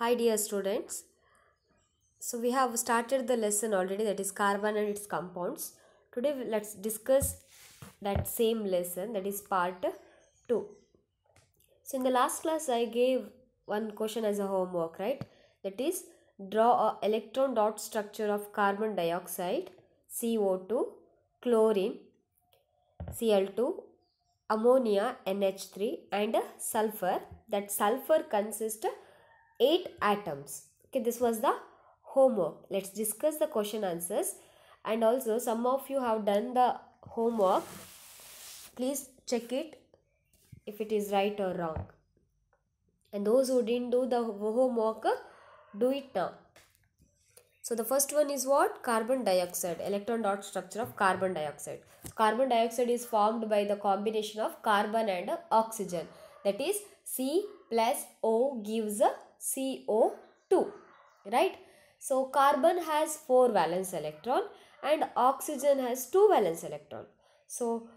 Hi dear students. So we have started the lesson already that is carbon and its compounds. Today let's discuss that same lesson that is part 2. So in the last class I gave one question as a homework, right? That is draw a electron dot structure of carbon dioxide, CO2, chlorine, Cl2, ammonia NH3 and sulfur. That sulfur consists 8 atoms. Okay, this was the homework. Let's discuss the question answers and also some of you have done the homework. Please check it if it is right or wrong. And those who didn't do the homework, do it now. So the first one is what? Carbon dioxide, electron dot structure of carbon dioxide. Carbon dioxide is formed by the combination of carbon and oxygen. That is C plus O gives a CO2. Right? So carbon has 4 valence electron and oxygen has 2 valence electron. So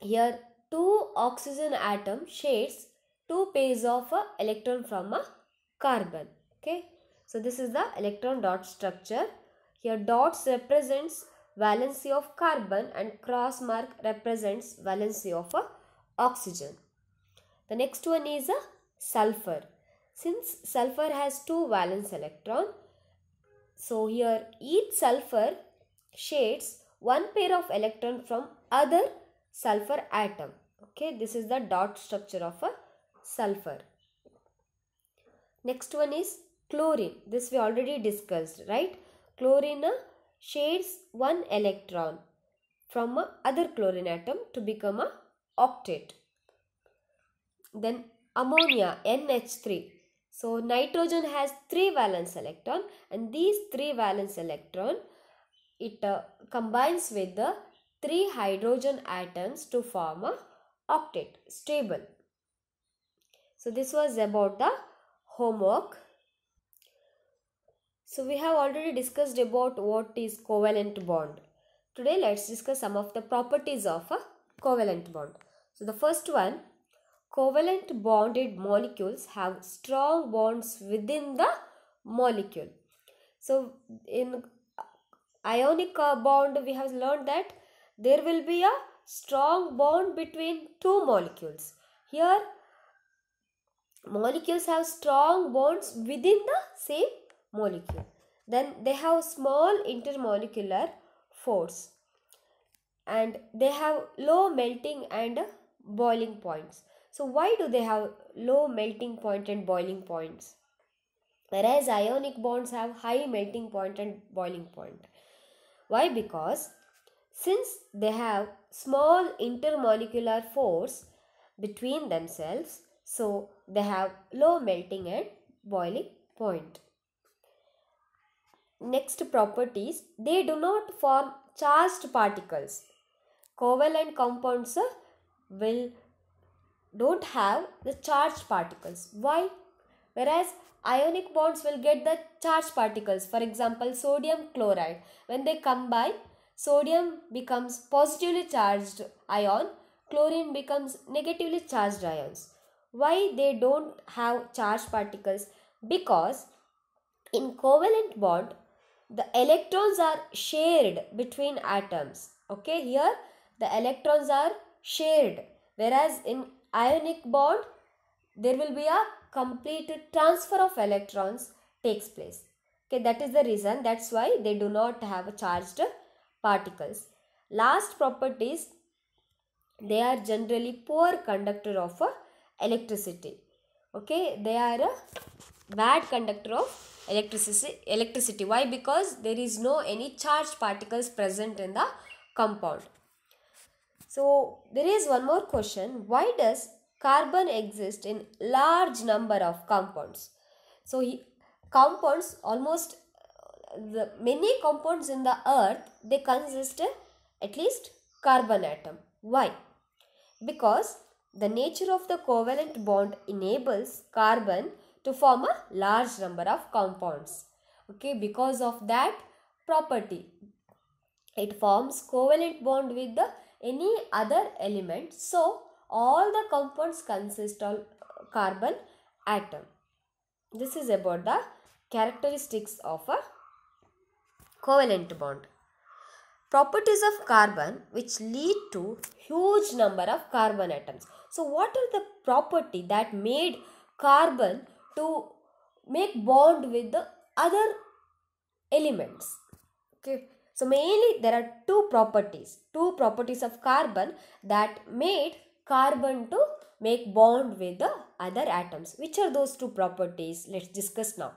here two oxygen atom shares two pairs of uh, electron from a carbon. Okay. So this is the electron dot structure. Here dots represents valency of carbon and cross mark represents valency of a oxygen. The next one is a sulfur. Since sulfur has two valence electron, so here each sulfur shades one pair of electron from other sulfur atom. Okay, this is the dot structure of a sulfur. Next one is chlorine. This we already discussed, right? Chlorine shades one electron from a other chlorine atom to become a octet. Then ammonia NH3. So nitrogen has three valence electron and these three valence electron it uh, combines with the three hydrogen atoms to form a octet stable. So this was about the homework. So we have already discussed about what is covalent bond. Today let's discuss some of the properties of a covalent bond. So the first one covalent bonded molecules have strong bonds within the molecule. So in ionic bond we have learned that there will be a strong bond between two molecules. Here molecules have strong bonds within the same molecule. Then they have small intermolecular force and they have low melting and boiling points. So why do they have low melting point and boiling points? Whereas ionic bonds have high melting point and boiling point. Why? Because since they have small intermolecular force between themselves, so they have low melting and boiling point. Next properties, they do not form charged particles. Covalent compounds will don't have the charged particles. Why? Whereas ionic bonds will get the charged particles. For example, sodium chloride. When they combine, sodium becomes positively charged ion, chlorine becomes negatively charged ions. Why they don't have charged particles? Because in covalent bond, the electrons are shared between atoms. Okay, here the electrons are shared. Whereas in ionic bond, there will be a complete transfer of electrons takes place. Okay, that is the reason. That's why they do not have charged particles. Last properties, they are generally poor conductor of electricity. Okay, they are a bad conductor of electricity. Electricity. Why? Because there is no any charged particles present in the compound. So there is one more question. Why does carbon exist in large number of compounds? So he, compounds almost the many compounds in the earth they consist at least carbon atom. Why? Because the nature of the covalent bond enables carbon to form a large number of compounds. Okay, because of that property, it forms covalent bond with the any other element. So all the compounds consist of carbon atom. this is about the characteristics of a covalent bond properties of carbon which lead to huge number of carbon atoms so what are the property that made carbon to make bond with the other elements okay so mainly there are two properties two properties of carbon that made carbon to make bond with the other atoms which are those two properties let's discuss now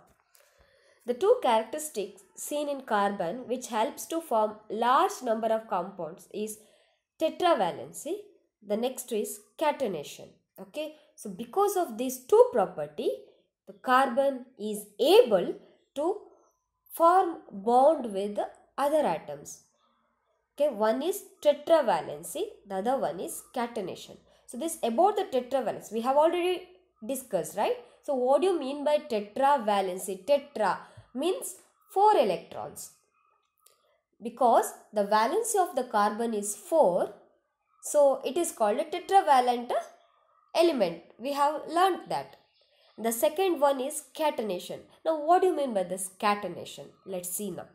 the two characteristics seen in carbon which helps to form large number of compounds is tetravalency. The next is catenation. Okay. So because of these two property, the carbon is able to form bond with other atoms. Okay. One is tetravalency. The other one is catenation. So this about the tetravalence we have already discussed, right? So what do you mean by tetravalency? Tetra means 4 electrons. Because the valency of the carbon is 4, so it is called a tetravalent element. We have learnt that. The second one is catenation. Now what do you mean by this catenation? Let's see now.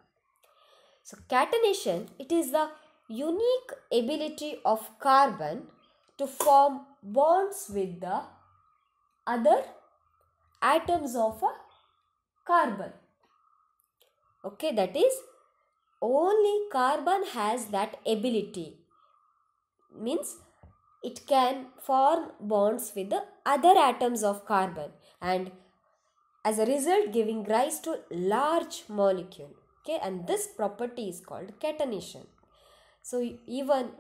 So catenation, it is the unique ability of carbon to form bonds with the other atoms of a carbon. Okay that is only carbon has that ability. Means it can form bonds with the other atoms of carbon and as a result giving rise to large molecule okay and this property is called catenation. So even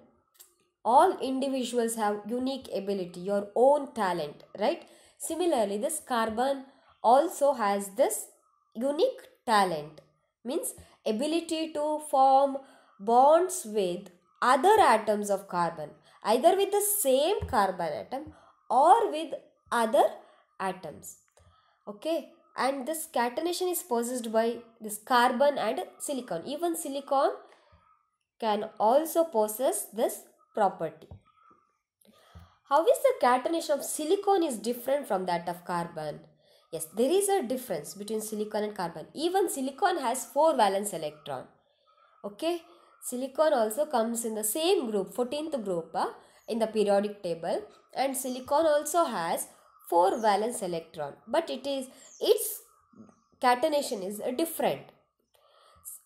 all individuals have unique ability your own talent right? Similarly this carbon also has this unique talent. Means ability to form bonds with other atoms of carbon either with the same carbon atom or with other atoms. Okay and this catenation is possessed by this carbon and silicon even silicon can also possess this property how is the catenation of silicon is different from that of carbon Yes, there is a difference between silicon and carbon. Even silicon has 4 valence electron. Okay. Silicon also comes in the same group, 14th group uh, in the periodic table. And silicon also has 4 valence electron. But it is, its catenation is different.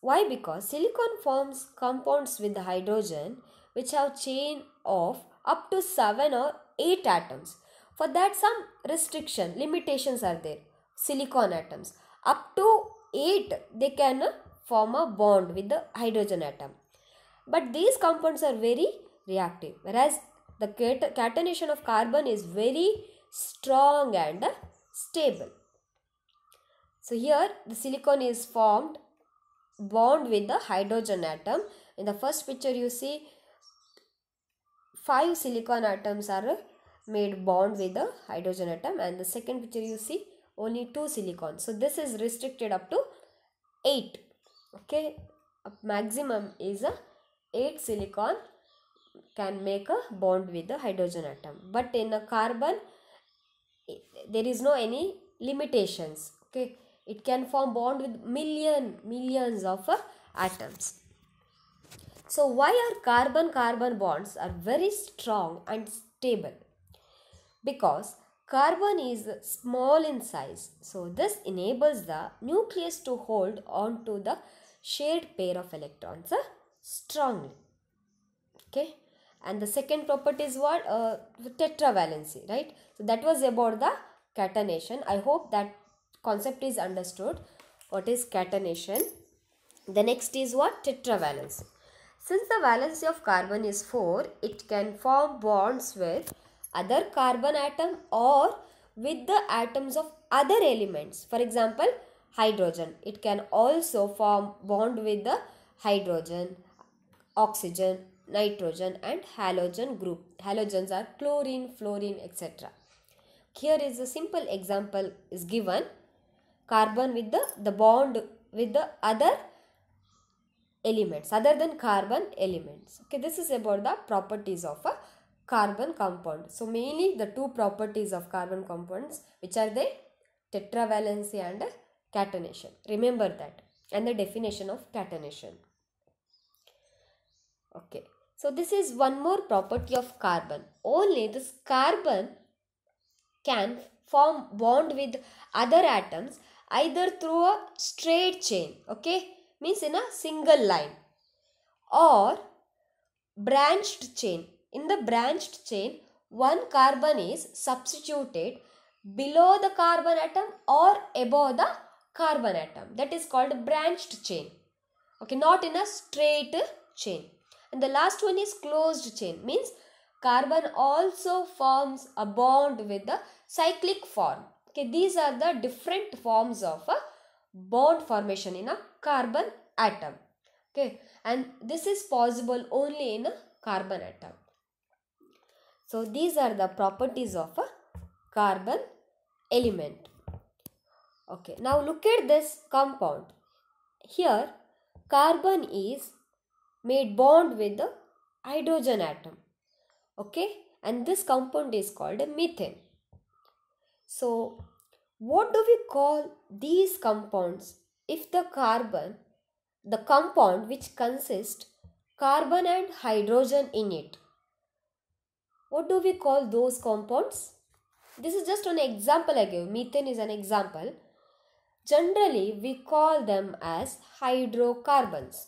Why? Because silicon forms compounds with the hydrogen which have chain of up to 7 or 8 atoms for that some restriction, limitations are there. Silicon atoms. Up to 8 they can form a bond with the hydrogen atom. But these compounds are very reactive. Whereas the catenation of carbon is very strong and stable. So here the silicon is formed bond with the hydrogen atom. In the first picture you see five silicon atoms are made bond with the hydrogen atom. And the second picture you see only two silicon. So this is restricted up to 8 okay? Maximum is a 8 silicon can make a bond with the hydrogen atom. But in a carbon there is no any limitations okay it can form bond with million millions of uh, atoms so why are carbon carbon bonds are very strong and stable because carbon is small in size. So this enables the nucleus to hold on to the shared pair of electrons uh, strongly. Okay. And the second property is what? Uh, tetravalency, right? So that was about the catenation. I hope that concept is understood. What is catenation? The next is what? tetravalence Since the valency of carbon is 4, it can form bonds with other carbon atom or with the atoms of other elements. For example, hydrogen. It can also form bond with the hydrogen, oxygen, nitrogen and halogen group. Halogens are chlorine, fluorine, etc. Here is a simple example is given. Carbon with the, the bond with the other elements other than carbon elements. Okay, this is about the properties of a carbon compound. So mainly the two properties of carbon compounds which are they tetravalency and catenation remember that and the definition of catenation okay so this is one more property of carbon only this carbon can form bond with other atoms either through a straight chain okay? Means in a single line. Or branched chain. In the branched chain one carbon is substituted below the carbon atom or above the carbon atom. That is called branched chain. Okay not in a straight chain. And the last one is closed chain. Means carbon also forms a bond with the cyclic form. Okay these are the different forms of a bond formation in a carbon atom. Okay and this is possible only in a carbon atom. So these are the properties of a carbon element. Okay now look at this compound. Here carbon is made bond with the hydrogen atom okay? And this compound is called methane. So what do we call these compounds? If the carbon the compound which consists carbon and hydrogen in it. What do we call those compounds? This is just an example i give methane is an example. Generally we call them as hydrocarbons.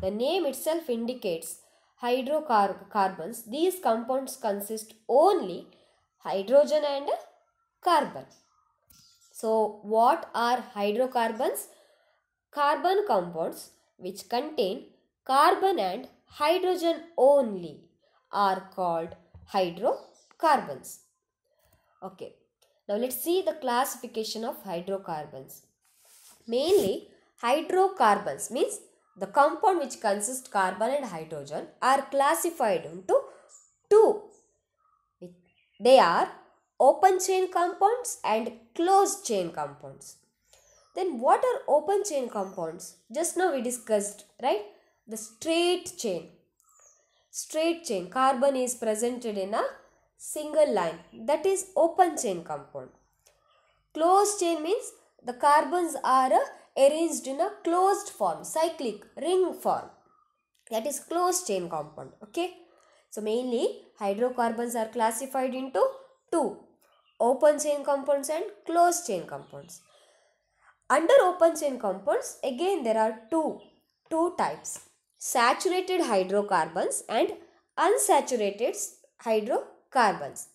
The name itself indicates hydrocarbons. These compounds consist only hydrogen and carbon. So what are hydrocarbons? Carbon compounds which contain carbon and hydrogen only are called hydrocarbons. Okay. Now let's see the classification of hydrocarbons. Mainly hydrocarbons means the compound which consists carbon and hydrogen are classified into two. They are open chain compounds and closed chain compounds. Then what are open chain compounds? Just now we discussed right? The straight chain. Straight chain. Carbon is presented in a single line. That is open chain compound. Closed chain means the carbons are uh, arranged in a closed form cyclic ring form. That is closed chain compound okay? So mainly hydrocarbons are classified into two open chain compounds and closed chain compounds. Under open chain compounds again there are two two types saturated hydrocarbons and unsaturated hydrocarbons.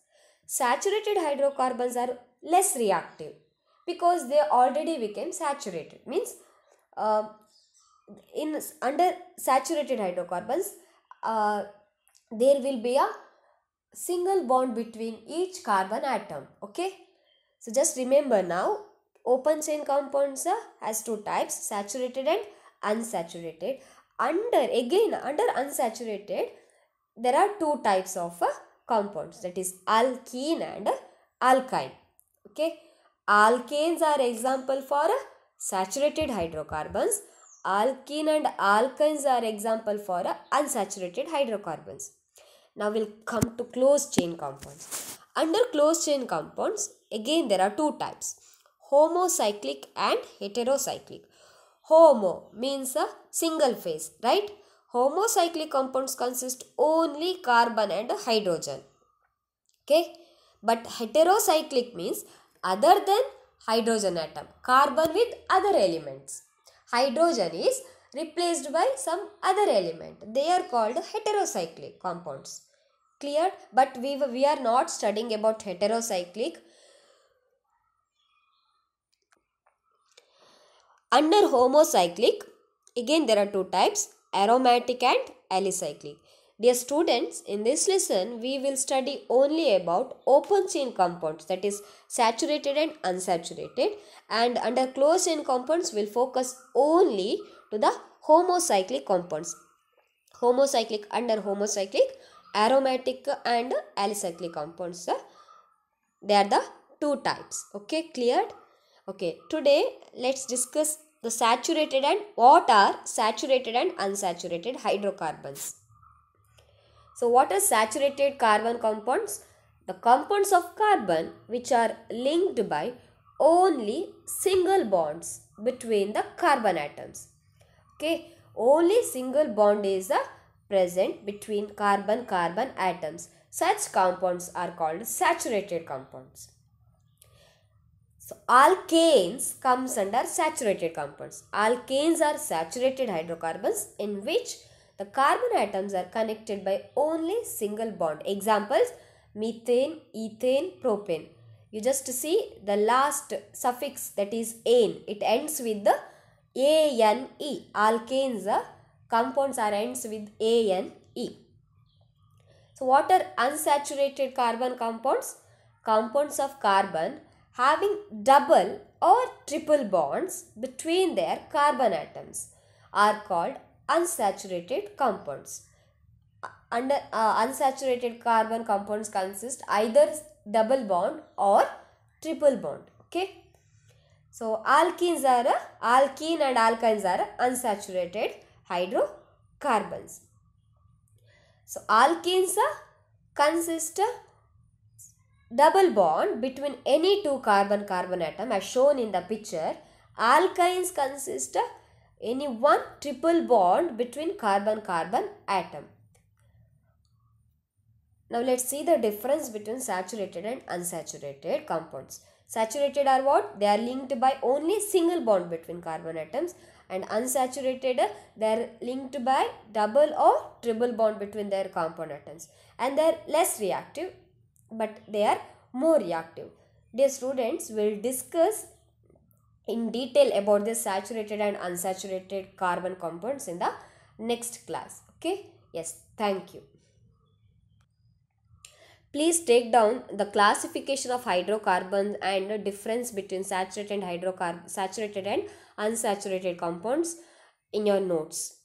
Saturated hydrocarbons are less reactive because they already became saturated. Means uh, in under saturated hydrocarbons uh, there will be a single bond between each carbon atom okay? So just remember now open chain compounds uh, has two types saturated and unsaturated. Under again under unsaturated there are two types of uh, compounds that is alkene and uh, alkyne okay alkanes are example for saturated hydrocarbons. Alkene and alkynes are example for unsaturated hydrocarbons. Now we'll come to closed chain compounds. Under closed chain compounds again there are two types homocyclic and heterocyclic. Homo means a single phase right? Homocyclic compounds consist only carbon and hydrogen. Okay? But heterocyclic means other than hydrogen atom carbon with other elements. Hydrogen is replaced by some other element. They are called heterocyclic compounds. Clear? But we we are not studying about heterocyclic. Under homocyclic again there are two types aromatic and alicyclic dear students in this lesson we will study only about open chain compounds that is saturated and unsaturated and under closed chain compounds we'll focus only to the homocyclic compounds. Homocyclic under homocyclic aromatic and alicyclic compounds. They are the two types. Okay cleared okay today let's discuss the saturated and what are saturated and unsaturated hydrocarbons so what are saturated carbon compounds? The compounds of carbon which are linked by only single bonds between the carbon atoms. Okay? Only single bond is present between carbon carbon atoms. Such compounds are called saturated compounds. So alkanes comes under saturated compounds. Alkanes are saturated hydrocarbons in which the carbon atoms are connected by only single bond. Examples methane ethane propane. You just see the last suffix that is ane it ends with the ane alkanes uh, compounds are ends with ane so what are unsaturated carbon compounds? Compounds of carbon having double or triple bonds between their carbon atoms are called unsaturated compounds. Under uh, unsaturated carbon compounds consist either double bond or triple bond okay? So alkenes are alkene and alkynes are unsaturated hydrocarbons. So alkenes consist double bond between any two carbon carbon atom as shown in the picture. Alkynes consist any one triple bond between carbon carbon atom now let's see the difference between saturated and unsaturated compounds. Saturated are what? They are linked by only single bond between carbon atoms and unsaturated they are linked by double or triple bond between their compound atoms and they are less reactive but they are more reactive. Dear students, we will discuss in detail about the saturated and unsaturated carbon compounds in the next class. Okay? Yes, thank you. Please take down the classification of hydrocarbons and the difference between saturated and saturated and unsaturated compounds in your notes.